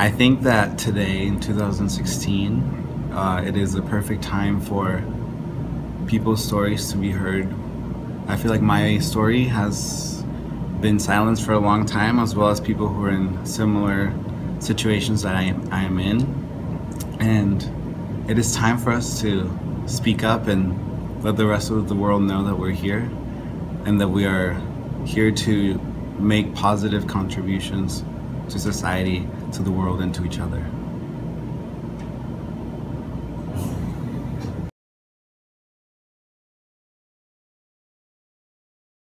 I think that today in 2016, uh, it is a perfect time for people's stories to be heard. I feel like my story has been silenced for a long time, as well as people who are in similar situations that I I am in. And it is time for us to speak up and let the rest of the world know that we're here and that we are here to make positive contributions to society, to the world, and to each other.